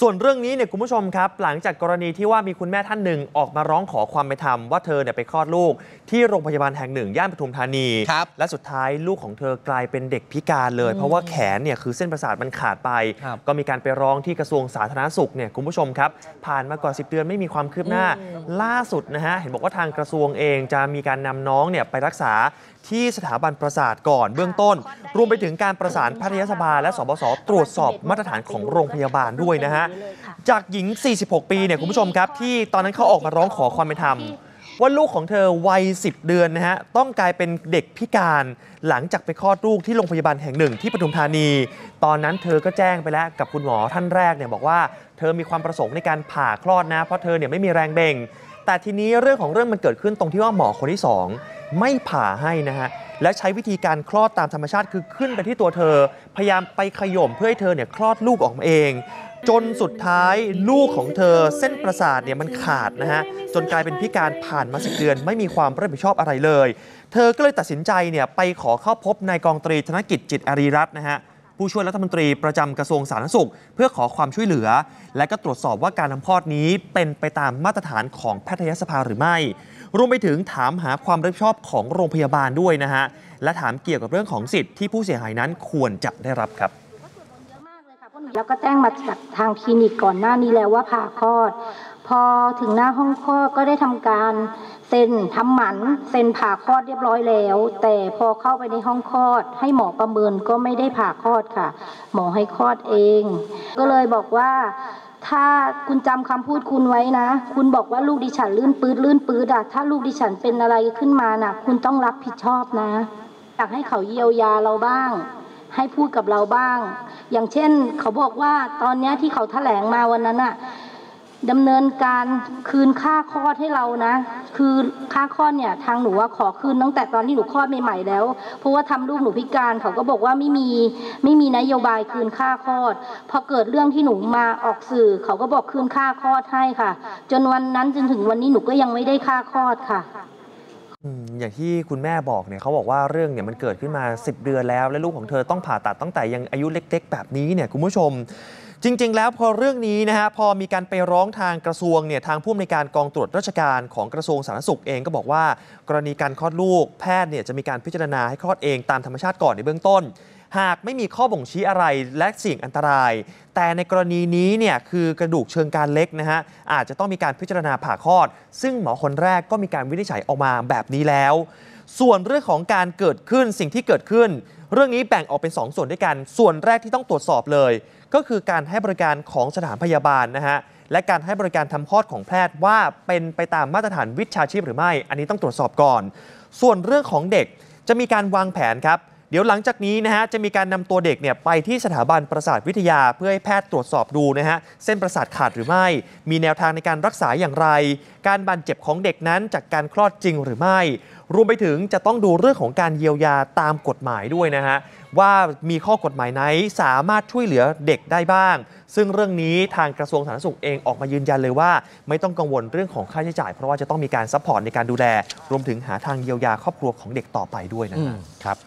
ส่วนเรื่องนี้เนี่ยคุณผู้ชมครับ หลังจากกรณีที่ว่ามีคุณแม่ท่านหนึ่งออกมาร้องขอความเป็นธรรมว่าเธอเนี่ยไปคลอดลูก ที่โรงพยาบาลแห่งหนึ่ง ย่านปทุมธานีครับและสุดท้ายลูกของเธอกลายเป็นเด็กพิการเลย เพราะว่าแขนเนี่ยคือเส้นประสาทมันขาดไปครับก็มีการไปร้องที่กระทรวงสาธารณสุขเนี่ยคุณผู้ชมครับ ผ่านมากว่า 10 เดือนไม่มีความคืบหน้าล่าสุดนะฮะเห็นบอกว่าทางกระทรวงเองจะมีการนำน้องเนี่ยไปรักษาที่สถาบันประสาทก่อนเบื้องต้น รวมไปถึงการประสานแพทยสภาและสบสตรวจสอบมาตรฐานของโรงพยาบาลด้วยนะฮะจากหญิง 46 ปีเนี่ยคุณผู้ชมครับ ที่ตอนนั้นเขาออกมาร้องขอความเป็นธรรมว่าลูกของเธอวัย 10 เดือนนะฮะต้องกลายเป็นเด็กพิการหลังจากไปคลอดลูกที่โรงพยาบาลแห่งหนึ่งที่ปทุมธานี ตอนนั้นเธอก็แจ้งไปแล้วกับคุณหมอท่านแรกเนี่ยบอกว่าเธอมีความประสงค์ในการผ่าคลอดนะ เพราะเธอเนี่ยไม่มีแรงเบ่ง แต่ทีนี้เรื่องของเรื่องมันเกิดขึ้นตรงที่ว่าหมอคนที่ 2 ไม่ผ่าให้นะฮะและใช้วิธีการคลอดตามธรรมชาติคือขึ้นไปที่ตัวเธอ พยายามไปขย่มเพื่อให้เธอเนี่ยคลอดลูกออกมาเอง จนสุดท้ายลูกของเธอเส้นประสาทเนี่ยมันขาดนะฮะ จนกลายเป็นพิการผ่านมาสิเดือน ไม่มีความรับผิดชอบอะไรเลย เธอก็เลยตัดสินใจเนี่ยไปขอเข้าพบนายกองตรีธนกิจจิตอารีรัตน์นะฮะผู้ช่วยรัฐมนตรีประจำกระทรวงสาธารณสุข เพื่อขอความช่วยเหลือ และก็ตรวจสอบว่าการทำคลอดนี้เป็นไปตามมาตรฐานของแพทยสภาหรือไม่ รวมไปถึงถามหาความรับผิดชอบของโรงพยาบาลด้วยนะฮะและถามเกี่ยวกับเรื่องของสิทธิ์ที่ผู้เสียหายนั้นควรจะได้รับครับ แล้วก็แจ้งมาจากทางคลินิกก่อนหน้านี้แล้วว่าผ่าคลอด พอถึงหน้าห้องคลอดก็ได้ทำการเซ็นทำหมันเซ็นผ่าคลอดเรียบร้อยแล้ว แต่พอเข้าไปในห้องคลอด ให้หมอประเมินก็ไม่ได้ผ่าคลอดค่ะ หมอให้คลอดเอง ก็เลยบอกว่าถ้าคุณจำคำพูดคุณไว้นะ คุณบอกว่าลูกดิฉันลื่นปืดลื่นปืดอะถ้าลูกดิฉันเป็นอะไรขึ้นมาน่ะ คุณต้องรับผิดชอบนะอยากให้เขาเยียวยาเราบ้าง ให้พูดกับเราบ้าง อย่างเช่น เขาบอกว่าตอนนี้ที่เขาแถลงมาวันนั้นอะดำเนินการคืนค่าคลอดให้เรานะ คือค่าคลอดเนี่ยทางหนูว่าขอคืนตั้งแต่ตอนที่หนูคลอดใหม่ๆแล้ว เพราะว่าทำลูกหนูพิการเขาก็บอกว่าไม่มีไม่มีนโยบายคืนค่าคลอด พอเกิดเรื่องที่หนูมาออกสื่อ เขาก็บอกคืนค่าคลอดให้ค่ะ จนวันนั้นจนถึงวันนี้หนูก็ยังไม่ได้ค่าคลอดค่ะ อย่างที่คุณแม่บอกเนี่ยเขาบอกว่าเรื่องเนี่ยมันเกิดขึ้นมา 10 เดือนแล้ว และลูกของเธอต้องผ่าตัดตั้งแต่ยังอายุเล็ก ๆ แบบนี้เนี่ยคุณผู้ชม จริง ๆ แล้วพอเรื่องนี้นะฮะพอมีการไปร้องทางกระทรวงเนี่ยทางผู้อำนวยการกองตรวจราชการของกระทรวงสาธารณสุขเองก็บอกว่า กรณีการคลอดลูกแพทย์เนี่ยจะมีการพิจารณาให้คลอดเองตามธรรมชาติก่อนในเบื้องต้น หากไม่มีข้อบ่งชี้อะไรและเสี่ยงอันตราย แต่ในกรณีนี้เนี่ยคือกระดูกเชิงการเล็กนะฮะอาจจะต้องมีการพิจารณาผ่าคลอด ซึ่งหมอคนแรกก็มีการวินิจฉัยออกมาแบบนี้แล้ว ส่วนเรื่องของการเกิดขึ้นสิ่งที่เกิดขึ้น เรื่องนี้แบ่งออกเป็น 2 ส่วนด้วยกัน ส่วนแรกที่ต้องตรวจสอบเลย ก็คือการให้บริการของสถานพยาบาลนะฮะและการให้บริการทำคลอดของแพทย์ว่าเป็นไปตามมาตรฐานวิชาชีพหรือไม่ อันนี้ต้องตรวจสอบก่อน ส่วนเรื่องของเด็กจะมีการวางแผนครับ เดี๋ยวหลังจากนี้นะฮะจะมีการนำตัวเด็กเนี่ยไปที่สถาบันประสาทวิทยาเพื่อให้แพทย์ตรวจสอบดูนะฮะเส้นประสาทขาดหรือไม่ มีแนวทางในการรักษาอย่างไร การบาดเจ็บของเด็กนั้นจากการคลอดจริงหรือไม่ รวมไปถึงจะต้องดูเรื่องของการเยียวยาตามกฎหมายด้วยนะฮะว่ามีข้อกฎหมายไหนสามารถช่วยเหลือเด็กได้บ้าง ซึ่งเรื่องนี้ทางกระทรวงสาธารณสุขเองออกมายืนยันเลยว่า ไม่ต้องกังวลเรื่องของค่าใช้จ่าย เพราะว่าจะต้องมีการ support ในการดูแล รวมถึงหาทางเยียวยาครอบครัวของเด็กต่อไปด้วยนะครับ